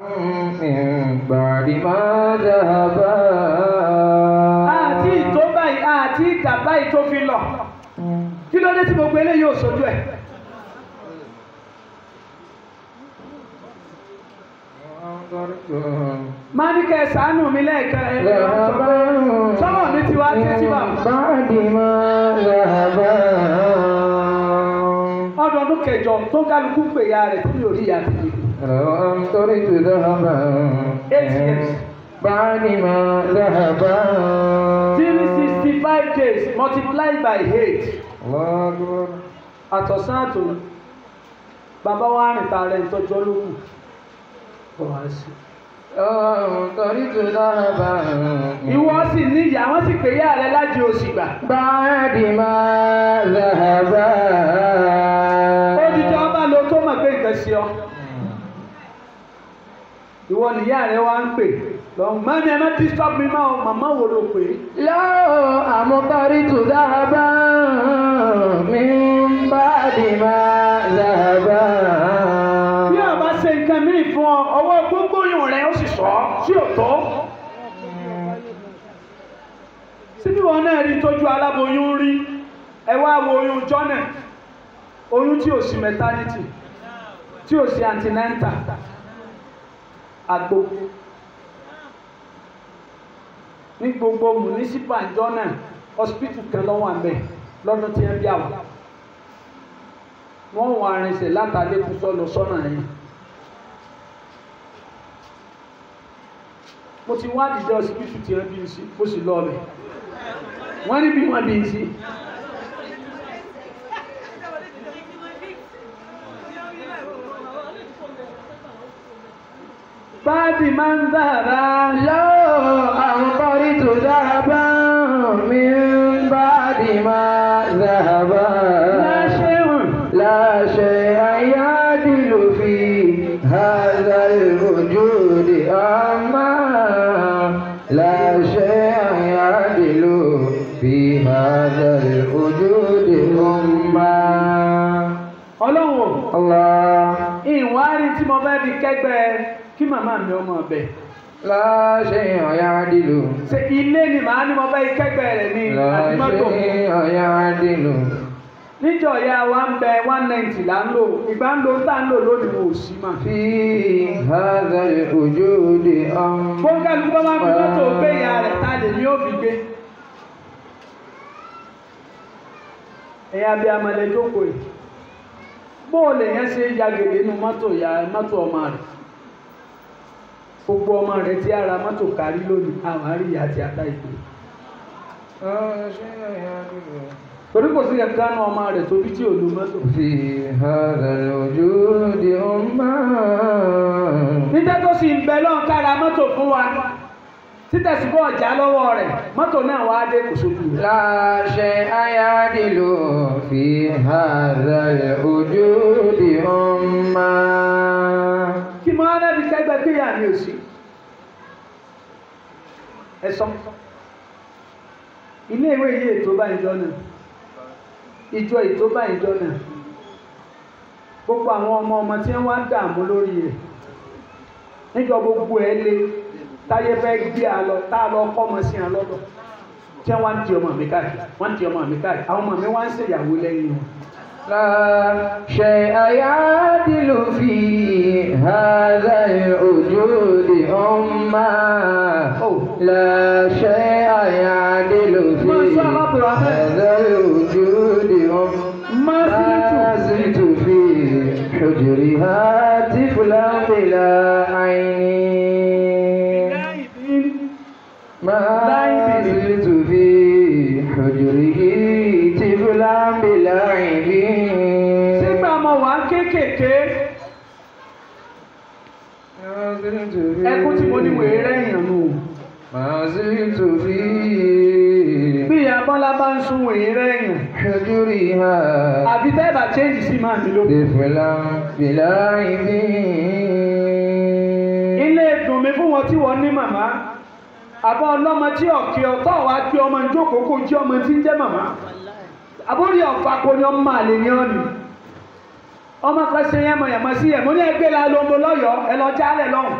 من بعد ما ذهبا àti ìtó báyìí àti ìgbà báyìí tó fi lọ kí ló dé tí gbogbo eléyìí ò sojú ẹ̀. máa ní kẹ́ ẹ ṣàánú mi lẹ́ẹ̀kan ẹ̀ sọ́wọ́ mi ti wá títí bá بعد ما ذهبا ọdọọdún kẹjọ tó kálukú pè ya rẹ̀ tí yóò rí ya tèmi. لو أمطرت ذهبا Eight years. بعد ما ذهبا three sixty five days multiplied by eight الله أكبر àtọ̀sán àtòun bàbá wa rìn ta rẹ̀ ìtọ́jú olókùn kò wá sí. لو أمطرت ذهبا ìwọ sì níyà wọ́n sì pè ya rẹ̀ láti oṣù gbà. بعد ما ذهبا Odidi ọba lo tó mọ̀ pé nǹkan ṣe ọ. ìwọ nìyá rẹ wá ń pè lọ́mọ ni ẹ má ti stop mi mọ́ màmá wo ló pè. lọ́wọ́ àmúkárí tó dáhàbá mi ń bá di máa dáhàbá. bí o bá ṣe nǹkan mìíràn fún ọ ọwọ́ gbogbo yòó rẹ ó sì sọ ọ́ sí òtọ́. síbí wọn náà rí tójú aláboyún rí ẹ wá wo oyún jọ́nà oyún tí ò sí mẹtánítì tí ò sí antinẹ́ńtà àgbo. ní gbogbo municipal jọ́nà hospital kan lọ́wọ́ àmẹ́ lọ́dún tí ẹ bí àwọn wọ́n wọ arìnṣẹ́ látàlẹ́ kú sọ́lọ sọ́nà yẹn. Mo ti wá dìde hospital tí ẹ bí n sí mo sì lọ ọbẹ̀ wọ́n ní bí wọ́n bí n sí fáàdì máa ń dàrá. lọ́wọ́ àwọn kọ́rí tó dára bá mi ń fáàdì máa dàbà. láṣẹ hàn. láṣẹ ayádìlú fi hàzà ìròjú di ọmọ. láṣẹ ayádìlú fi hàzà ìròjú di ọmọ. ọlọ́run. Allah. ìwádìí tí mo fẹ́ fi kẹ́gbẹ́ kí màmá mi ọmọ ọbẹ. láṣẹ ọ̀yà dìlù. ṣe ilé ni màá ní mo bá ikẹ́gbẹ́ rẹ̀ ní àdìmọ́tò. láṣẹ ọ̀yà dìlù. níjọ ya wa ń bẹ one ninety là ń lò ìgbà ń lo tá ń lò lónìí wò sí mà. fi àgàlẹ̀ òjò òde ọ̀hún. bóńkàlù bá máa fi mọ́tò ìyá rẹ̀ ta lè ní òbí gbé. ẹ̀yà bíi amalẹ̀ jókòó yìí bóòlù yẹn ṣe yagèdè nínú mọ́tò ọmọ rẹ̀ gbogbo ọmọ rẹ̀ tí ara mọ́tò kárí lónìí àwọn àríyá àti ata ìpè. torí kò sí ẹ̀ka náà ọmọ rẹ̀ tóbi tí ò lu mọ́tò. fi àgàlẹ̀ ojú di ọmọ. níta tó sì ń bẹ lọ́n kára mọ́tò fún wa títẹ̀síbọ̀ ọ̀já lọ́wọ́ rẹ̀ mọ́tò náà wá dé kò sójú láṣẹ ayádìlú fi hàzàlẹ̀ ojú ẹ sọ ilé ìwé yìí ètò bá ìjọ náà ìjọ ètò bá ìjọ náà gbogbo àwọn ọmọ ọmọ tí wọ́n wá ń dààmú lórí rẹ̀ níjọ gbogbo ẹ lé táyé fẹ́ gbé a lọ tá a lọ kọ́ ọmọ sí a lọ́dọ̀ tí wọ́n ń di ọmọ mi káàkiri wọ́n ń di ọmọ mi káàkiri àwọn ọmọ mi wá ń ṣèyàwó lẹ́yìn wọn. لا شيء يعدل في هذا الوجود أما لا شيء يعدل في ما شاء الله عبد الرحمن. هذا الوجود أما ما زلت في حجرها طفلا بلا عين ما زلت في حجره طفلا بلا عين sígbà mo wà kéékèèké ما زلت في ẹkún tí mo ní wèé rẹ̀yìn nù. azizu fi. bí abọ́lá bá ń sun wòye rẹ̀ yàn. ṣojú rí ha. àbí bẹ́ẹ̀ bá chéǹjì sí máa mi ló. ìfìlà ìfìlà ìdí. ilé dùn mí fún wọn tí wọ́n ní màmá àbọ̀ ọlọ́mọ tí ọ̀kẹ́ ọ̀tọ̀ wa gbé ọmọ ìjókòó kó jẹ́ ọmọ tí ń jẹ́ màmá àbórí ọ̀fà kò ní ọmọ àlè ní ọ̀nì ọmọ.